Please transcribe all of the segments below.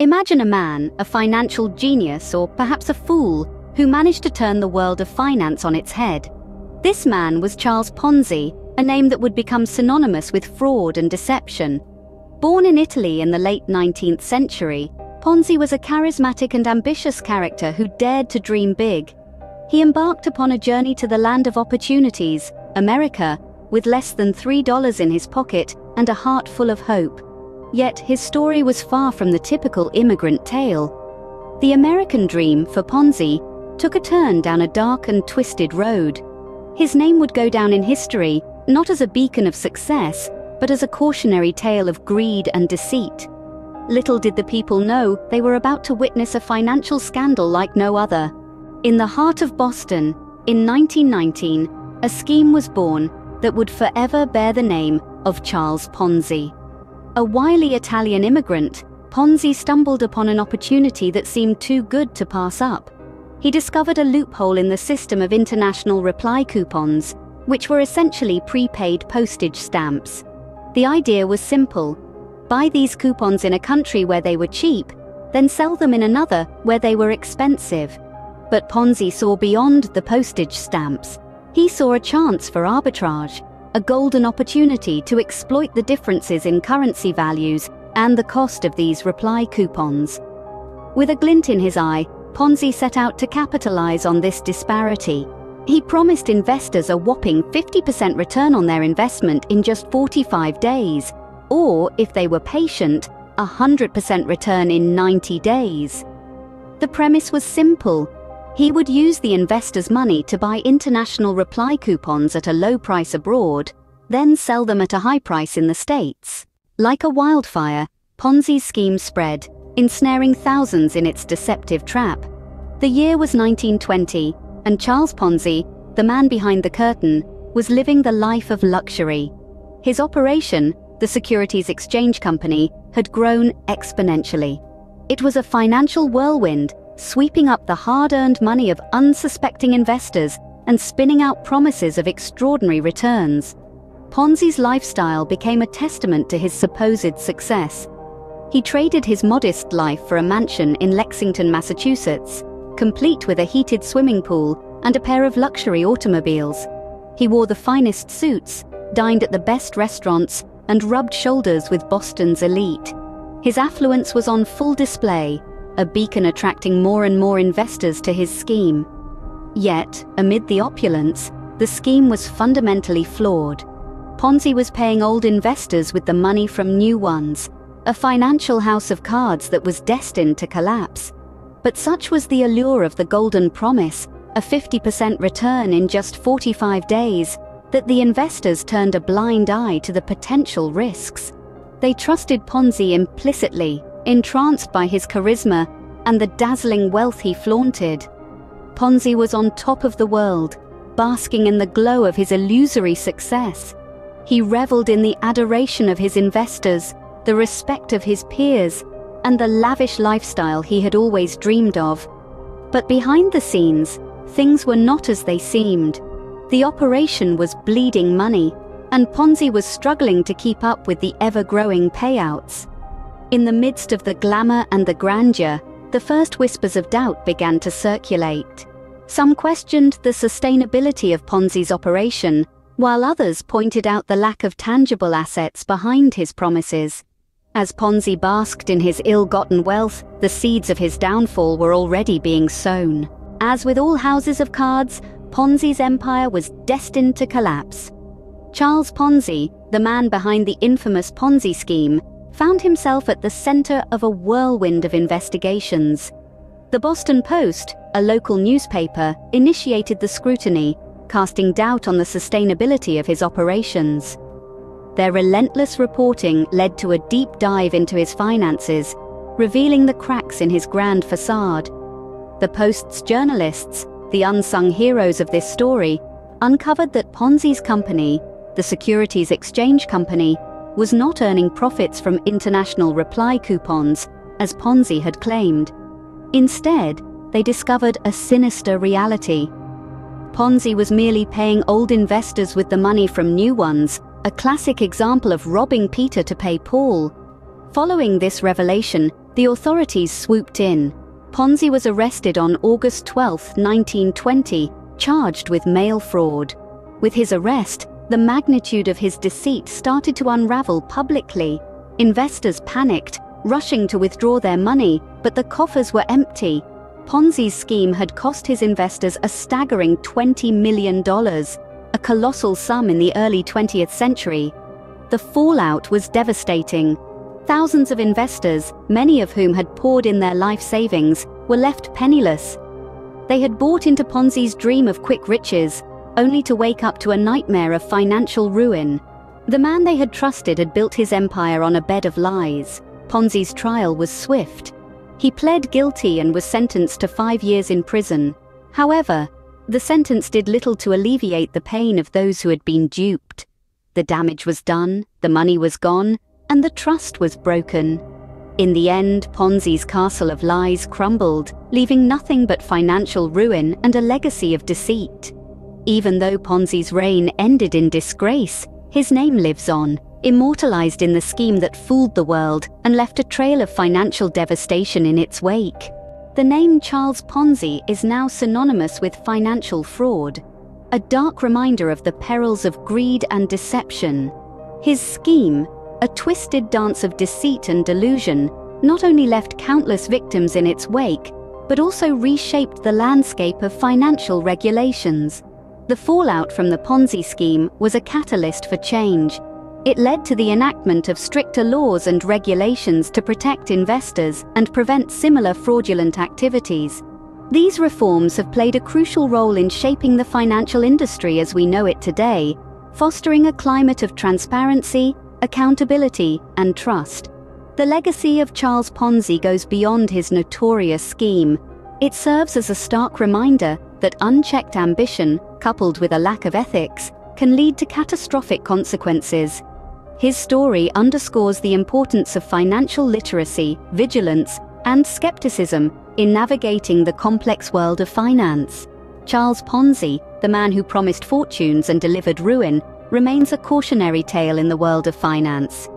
Imagine a man, a financial genius, or perhaps a fool, who managed to turn the world of finance on its head. This man was Charles Ponzi, a name that would become synonymous with fraud and deception. Born in Italy in the late 19th century, Ponzi was a charismatic and ambitious character who dared to dream big. He embarked upon a journey to the land of opportunities, America, with less than $3 in his pocket and a heart full of hope. Yet his story was far from the typical immigrant tale. The American dream for Ponzi took a turn down a dark and twisted road. His name would go down in history not as a beacon of success, but as a cautionary tale of greed and deceit. Little did the people know they were about to witness a financial scandal like no other. In the heart of Boston, in 1919, a scheme was born that would forever bear the name of Charles Ponzi. A wily Italian immigrant, Ponzi stumbled upon an opportunity that seemed too good to pass up. He discovered a loophole in the system of international reply coupons which were essentially prepaid postage stamps. The idea was simple buy these coupons in a country where they were cheap, then sell them in another where they were expensive. But Ponzi saw beyond the postage stamps. He saw a chance for arbitrage, a golden opportunity to exploit the differences in currency values and the cost of these reply coupons. With a glint in his eye, Ponzi set out to capitalize on this disparity. He promised investors a whopping 50% return on their investment in just 45 days, or, if they were patient, a 100% return in 90 days. The premise was simple. He would use the investors' money to buy international reply coupons at a low price abroad, then sell them at a high price in the States. Like a wildfire, Ponzi's scheme spread, ensnaring thousands in its deceptive trap. The year was 1920, and Charles Ponzi, the man behind the curtain, was living the life of luxury. His operation, the Securities Exchange Company, had grown exponentially. It was a financial whirlwind, sweeping up the hard earned money of unsuspecting investors and spinning out promises of extraordinary returns. Ponzi's lifestyle became a testament to his supposed success. He traded his modest life for a mansion in Lexington, Massachusetts, complete with a heated swimming pool and a pair of luxury automobiles. He wore the finest suits, dined at the best restaurants, and rubbed shoulders with Boston's elite. His affluence was on full display, a beacon attracting more and more investors to his scheme. Yet, amid the opulence, the scheme was fundamentally flawed. Ponzi was paying old investors with the money from new ones, a financial house of cards that was destined to collapse. But such was the allure of the Golden Promise, a 50% return in just 45 days, that the investors turned a blind eye to the potential risks. They trusted Ponzi implicitly, entranced by his charisma and the dazzling wealth he flaunted. Ponzi was on top of the world, basking in the glow of his illusory success. He reveled in the adoration of his investors, the respect of his peers, and the lavish lifestyle he had always dreamed of. But behind the scenes, things were not as they seemed. The operation was bleeding money, and Ponzi was struggling to keep up with the ever-growing payouts. In the midst of the glamour and the grandeur, the first whispers of doubt began to circulate. Some questioned the sustainability of Ponzi's operation, while others pointed out the lack of tangible assets behind his promises. As Ponzi basked in his ill-gotten wealth, the seeds of his downfall were already being sown. As with all houses of cards, Ponzi's empire was destined to collapse. Charles Ponzi, the man behind the infamous Ponzi scheme, found himself at the center of a whirlwind of investigations. The Boston Post, a local newspaper, initiated the scrutiny, casting doubt on the sustainability of his operations. Their relentless reporting led to a deep dive into his finances, revealing the cracks in his grand facade. The Post's journalists, the unsung heroes of this story, uncovered that Ponzi's company, the Securities Exchange Company, was not earning profits from international reply coupons, as Ponzi had claimed. Instead, they discovered a sinister reality. Ponzi was merely paying old investors with the money from new ones, a classic example of robbing Peter to pay Paul. Following this revelation, the authorities swooped in. Ponzi was arrested on August 12, 1920, charged with mail fraud. With his arrest, the magnitude of his deceit started to unravel publicly. Investors panicked, rushing to withdraw their money, but the coffers were empty. Ponzi's scheme had cost his investors a staggering $20 million, a colossal sum in the early 20th century. The fallout was devastating. Thousands of investors, many of whom had poured in their life savings, were left penniless. They had bought into Ponzi's dream of quick riches, only to wake up to a nightmare of financial ruin. The man they had trusted had built his empire on a bed of lies. Ponzi's trial was swift. He pled guilty and was sentenced to five years in prison. However, the sentence did little to alleviate the pain of those who had been duped. The damage was done, the money was gone, and the trust was broken. In the end, Ponzi's castle of lies crumbled, leaving nothing but financial ruin and a legacy of deceit. Even though Ponzi's reign ended in disgrace, his name lives on, immortalized in the scheme that fooled the world and left a trail of financial devastation in its wake. The name Charles Ponzi is now synonymous with financial fraud, a dark reminder of the perils of greed and deception. His scheme, a twisted dance of deceit and delusion not only left countless victims in its wake, but also reshaped the landscape of financial regulations. The fallout from the Ponzi scheme was a catalyst for change. It led to the enactment of stricter laws and regulations to protect investors and prevent similar fraudulent activities. These reforms have played a crucial role in shaping the financial industry as we know it today, fostering a climate of transparency, accountability, and trust. The legacy of Charles Ponzi goes beyond his notorious scheme. It serves as a stark reminder that unchecked ambition, coupled with a lack of ethics, can lead to catastrophic consequences. His story underscores the importance of financial literacy, vigilance, and skepticism in navigating the complex world of finance. Charles Ponzi, the man who promised fortunes and delivered ruin, remains a cautionary tale in the world of finance.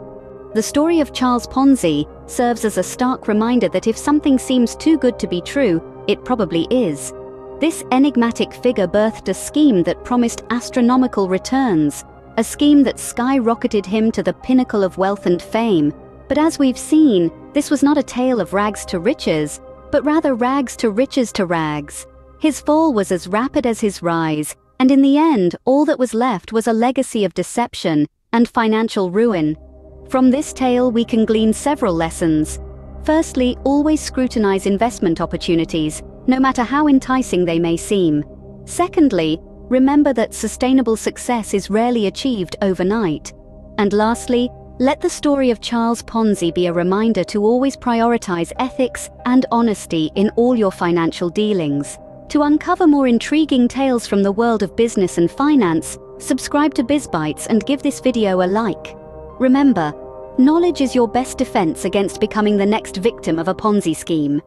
The story of Charles Ponzi serves as a stark reminder that if something seems too good to be true, it probably is. This enigmatic figure birthed a scheme that promised astronomical returns, a scheme that skyrocketed him to the pinnacle of wealth and fame. But as we've seen, this was not a tale of rags to riches, but rather rags to riches to rags. His fall was as rapid as his rise, and in the end, all that was left was a legacy of deception and financial ruin. From this tale, we can glean several lessons. Firstly, always scrutinize investment opportunities, no matter how enticing they may seem. Secondly, remember that sustainable success is rarely achieved overnight. And lastly, let the story of Charles Ponzi be a reminder to always prioritize ethics and honesty in all your financial dealings. To uncover more intriguing tales from the world of business and finance, subscribe to BizBytes and give this video a like. Remember, knowledge is your best defense against becoming the next victim of a Ponzi scheme.